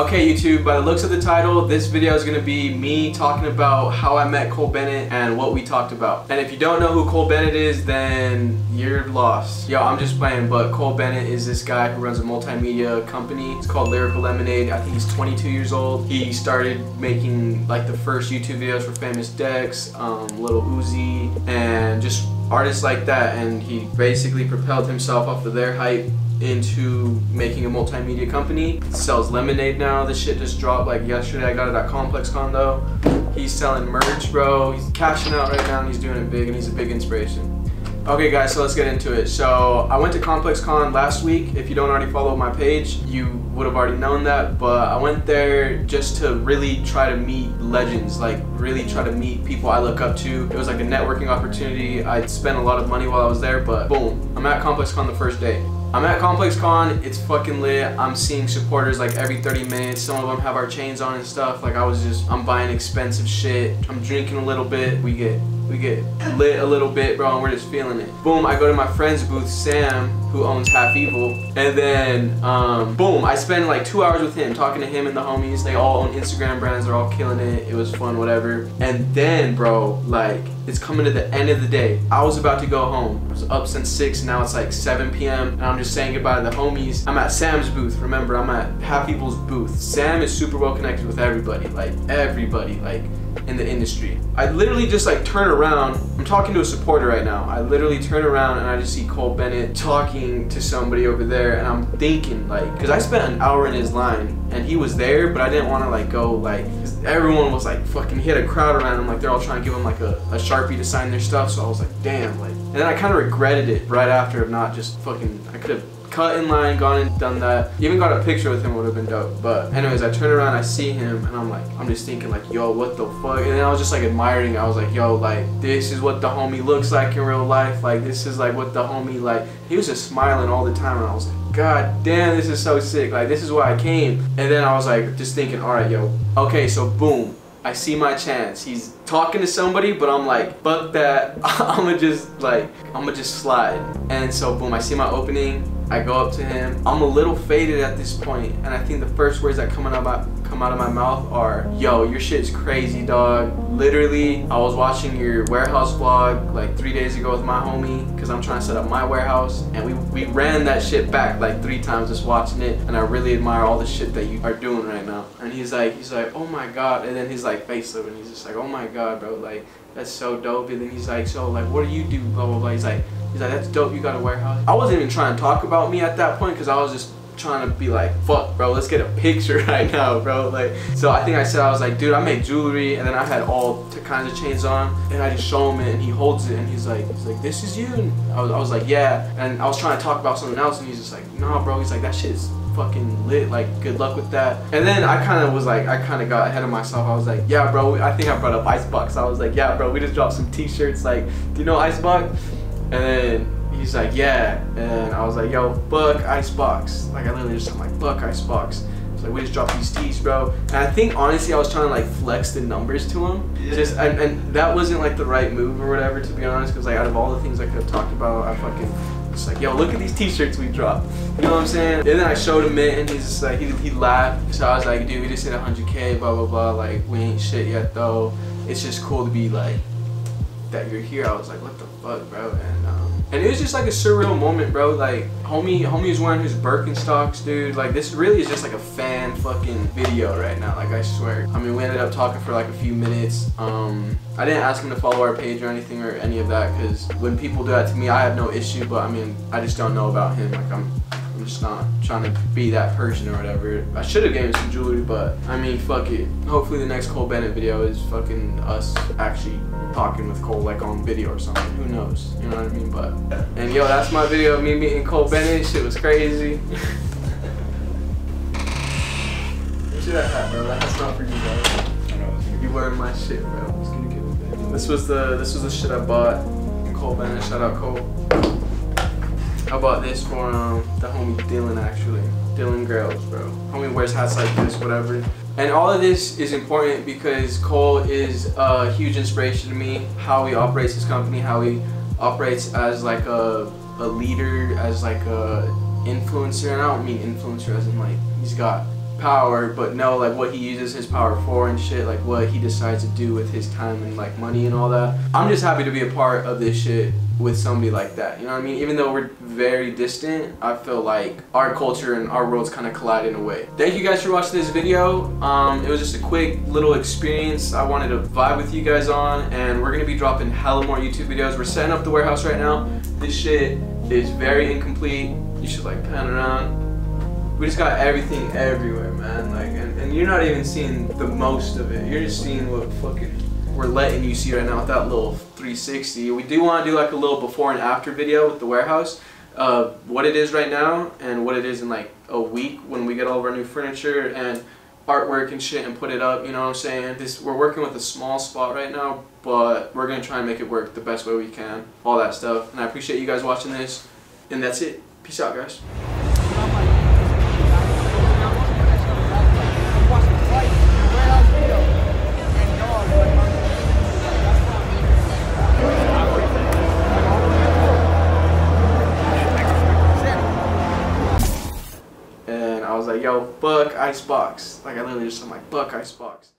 Okay YouTube, by the looks of the title, this video is gonna be me talking about how I met Cole Bennett and what we talked about. And if you don't know who Cole Bennett is, then you're lost. Yo, I'm just playing, but Cole Bennett is this guy who runs a multimedia company. It's called Lyrical Lemonade. I think he's 22 years old. He started making like the first YouTube videos for Famous Dex, um, Lil Uzi, and just artists like that. And he basically propelled himself off of their hype into making a multimedia company. Sells lemonade now. This shit just dropped like yesterday. I got it at ComplexCon though. He's selling merch, bro. He's cashing out right now and he's doing it big and he's a big inspiration. Okay guys, so let's get into it. So I went to ComplexCon last week. If you don't already follow my page, you would have already known that. But I went there just to really try to meet legends, like really try to meet people I look up to. It was like a networking opportunity. I spent a lot of money while I was there, but boom, I'm at ComplexCon the first day. I'm at Complex Con, it's fucking lit. I'm seeing supporters like every 30 minutes. Some of them have our chains on and stuff. Like I was just, I'm buying expensive shit. I'm drinking a little bit. We get we get lit a little bit, bro, and we're just feeling it. Boom, I go to my friend's booth, Sam, who owns Half Evil, and then, um, boom, I spend like two hours with him, talking to him and the homies. They all own Instagram brands, they're all killing it. It was fun, whatever. And then, bro, like, it's coming to the end of the day. I was about to go home. I was up since 6, now it's like 7 p.m. And I'm just saying goodbye to the homies. I'm at Sam's booth, remember, I'm at Half Evil's booth. Sam is super well connected with everybody, like, everybody, like, in the industry. I literally just like turn around, I'm talking to a supporter right now. I literally turn around and I just see Cole Bennett talking to somebody over there and I'm thinking like, cause I spent an hour in his line and he was there, but I didn't want to like go like, everyone was like fucking, had a crowd around him, like they're all trying to give him like a, a Sharpie to sign their stuff. So I was like, damn, like, and then I kind of regretted it right after of not just fucking, I could have cut in line, gone and done that. Even got a picture with him would have been dope. But anyways, I turn around, I see him, and I'm like, I'm just thinking like, yo, what the fuck? And then I was just like admiring. I was like, yo, like this is what the homie looks like in real life. Like this is like what the homie like. He was just smiling all the time, and I was like, God damn, this is so sick. Like this is why I came. And then I was like, just thinking, all right, yo, okay, so boom. I see my chance. He's talking to somebody, but I'm like, fuck that. I'ma just like, I'ma just slide. And so boom, I see my opening. I go up to him. I'm a little faded at this point, and I think the first words that come out of my come out of my mouth are, "Yo, your shit's crazy, dog." Literally, I was watching your warehouse vlog like three days ago with my homie, cause I'm trying to set up my warehouse, and we we ran that shit back like three times just watching it, and I really admire all the shit that you are doing right now. And he's like, he's like, "Oh my god," and then he's like facelift, and he's just like, "Oh my god, bro, like that's so dope." And then he's like, "So like, what do you do?" Blah blah blah. He's like He's like, that's dope, you got a warehouse. I wasn't even trying to talk about me at that point because I was just trying to be like, fuck, bro, let's get a picture right now, bro. Like, so I think I said, I was like, dude, I make jewelry, and then I had all kinds of chains on, and I just show him it, and he holds it, and he's like, he's like, this is you? And I was, I was like, yeah. And I was trying to talk about something else, and he's just like, nah, bro. He's like, that shit's fucking lit. Like, good luck with that. And then I kind of was like, I kind of got ahead of myself. I was like, yeah, bro. I think I brought up Icebox. I was like, yeah, bro. We just dropped some T-shirts. Like, do you know Icebox? And then he's like, yeah. And I was like, yo, fuck Icebox. Like, I literally just, I'm like, fuck Icebox. So like, we just dropped these tees, bro. And I think, honestly, I was trying to, like, flex the numbers to him. Yeah. Just, and, and that wasn't, like, the right move or whatever, to be honest. Because, like, out of all the things I could have talked about, I fucking just like, yo, look at these t-shirts we dropped. You know what I'm saying? And then I showed him it, and he's just like, he, he laughed. So I was like, dude, we just hit 100K, blah, blah, blah. Like, we ain't shit yet, though. It's just cool to be, like, that you're here. I was like, what the fuck, bro? And, um, and it was just like a surreal moment, bro. Like, homie, homie is wearing his Birkenstocks, dude. Like, this really is just like a fan fucking video right now. Like, I swear. I mean, we ended up talking for like a few minutes. Um, I didn't ask him to follow our page or anything or any of that, because when people do that to me, I have no issue. But I mean, I just don't know about him. Like, I'm I'm just not trying to be that person or whatever. I should have given some jewelry, but I mean, fuck it. Hopefully the next Cole Bennett video is fucking us actually talking with Cole like on video or something. Who knows? You know what I mean? But and yo, that's my video of me meeting Cole Bennett. Shit was crazy. See that hat, bro? That's not for you, bro. You wearing my shit, bro. This was the this was the shit I bought. Cole Bennett, shout out Cole. I bought this for um, the homie Dylan actually. Dylan Grails, bro. Homie wears hats like this, whatever. And all of this is important because Cole is a huge inspiration to me. How he operates his company, how he operates as like a, a leader, as like a influencer. And I don't mean influencer as in like he's got power, but know like what he uses his power for and shit, like what he decides to do with his time and like money and all that. I'm just happy to be a part of this shit with somebody like that. You know what I mean? Even though we're very distant, I feel like our culture and our worlds kind of collide in a way. Thank you guys for watching this video. Um, it was just a quick little experience I wanted to vibe with you guys on, and we're gonna be dropping hella more YouTube videos. We're setting up the warehouse right now. This shit is very incomplete. You should like pan around we just got everything everywhere, man. Like, and, and you're not even seeing the most of it. You're just seeing what fucking we're letting you see right now with that little 360. We do want to do like a little before and after video with the warehouse. Uh, what it is right now and what it is in like a week when we get all of our new furniture and artwork and shit and put it up, you know what I'm saying? This We're working with a small spot right now, but we're going to try and make it work the best way we can. All that stuff. And I appreciate you guys watching this. And that's it. Peace out, guys. Yo, book Icebox. Like I literally just, I'm like, book Icebox.